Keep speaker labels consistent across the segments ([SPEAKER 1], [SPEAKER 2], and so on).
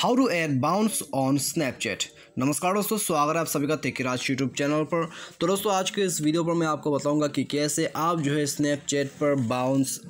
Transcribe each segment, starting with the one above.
[SPEAKER 1] How to add bounce on Snapchat नमस्कार दोस्तों, स्वागत है आप सभी का तेकिराज यूट्यूब चैनल पर। तो दोस्तों, आज के इस वीडियो पर मैं आपको बताऊँगा कि कैसे आप जो है स्नैपचैट पर बाउंस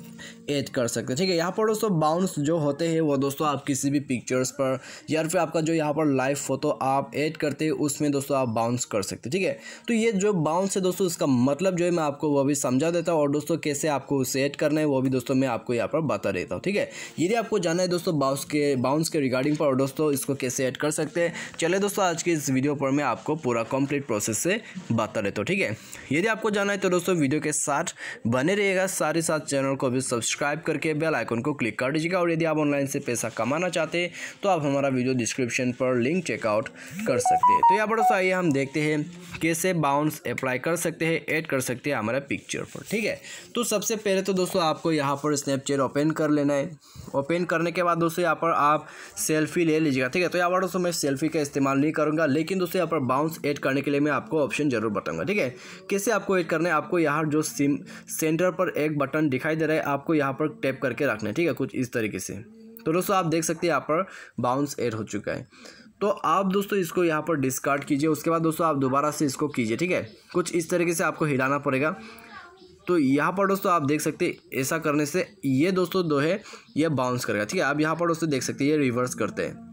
[SPEAKER 1] ऐड कर सकते हैं। ठीक है, यहाँ पर दोस्तों बाउंस जो होते हैं, वो दोस्तों आप किसी भी पिक्चर्स पर या फिर आपका जो यहाँ पर लाइव फ़ोटो आप ऐड करते हैं, उसमें दोस्तों आप बाउंस कर सकते हैं। ठीक है तो ये जो बाउंस है दोस्तों, इसका मतलब जो है मैं आपको वो भी समझा देता हूँ और दोस्तों कैसे आपको उसे ऐड करना है, वो भी दोस्तों मैं आपको यहाँ पर बता देता हूँ। ठीक है, यदि आपको जाना है दोस्तों बाउंस के बाउंस के रिगार्डिंग पर और दोस्तों इसको कैसे ऐड कर सकते हैं चले दोस्तों आज के इस वीडियो पर मैं आपको पूरा कंप्लीट प्रोसेस से बता देता हूँ। ठीक है, यदि आपको जाना है तो दोस्तों वीडियो के साथ बने रहिएगा, साथ ही साथ चैनल को भी सब्सक्राइब करके बेल आइकन को क्लिक कर दीजिएगा। और यदि आप ऑनलाइन से पैसा कमाना चाहते हैं तो आप हमारा वीडियो डिस्क्रिप्शन पर लिंक चेकआउट कर सकते हैं। तो यहाँ पर दोस्तों आइए, हम देखते हैं कैसे बाउंस अप्लाई कर सकते हैं ऐड कर सकते हैं हमारे पिक्चर पर, ठीक है? तो सबसे पहले तो दोस्तों आपको यहाँ पर स्नैपचैट ओपन कर लेना है। ओपन करने के बाद दोस्तों यहाँ पर आप सेल्फी ले लीजिएगा, ठीक है? तो यहाँ पर दोस्तों मैं सेल्फी का इस्तेमाल नहीं करूँगा, लेकिन दोस्तों यहाँ पर बाउंस ऐड करने के लिए मैं आपको ऑप्शन ज़रूर बताऊँगा, ठीक है? कैसे आपको ऐड करना है? आपको यहाँ जो सिम सेंटर पर एक बटन दिखाई दे रहा है आपको यहाँ पर टैप करके रखना है, ठीक है, कुछ इस तरीके से। तो दोस्तों, आप देख सकते हैं यहाँ पर बाउंस एड हो चुका है। तो आप दोस्तों इसको यहाँ पर डिस्कार्ड कीजिए, उसके बाद दोस्तों आप दोबारा से इसको कीजिए, ठीक है? कुछ इस तरीके से आपको हिलाना पड़ेगा। तो यहाँ पर दोस्तों आप देख सकते हैं, ऐसा करने से ये दोस्तों दो है, ये बाउंस करेगा, ठीक है? आप यहाँ पर दोस्तों देख सकते हैं, ये रिवर्स करते हैं।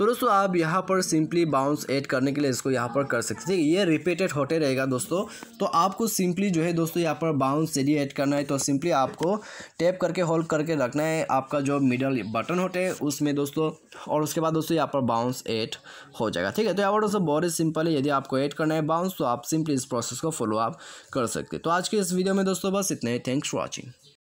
[SPEAKER 1] तो दोस्तों, आप यहाँ पर सिंपली बाउंस ऐड करने के लिए इसको यहाँ पर कर सकते हैं। ये रिपीटेड होते रहेगा दोस्तों। तो आपको सिंपली जो है दोस्तों, यहाँ पर बाउंस यदि ऐड करना है तो सिंपली आपको टैप करके होल्ड करके रखना है। आपका जो मिडल बटन होते हैं, उसमें दोस्तों, और उसके बाद दोस्तों, यहाँ पर बाउंस ऐड हो जाएगा। ठीक है तो यहाँ पर दोस्तों, बहुत ही सिंपल है। यदि आपको ऐड करना है बाउंस तो आप सिंपली इस प्रोसेस को फॉलो आप कर सकते तो आज के इस वीडियो में दोस्तों, बस इतना ही। Thanks for watching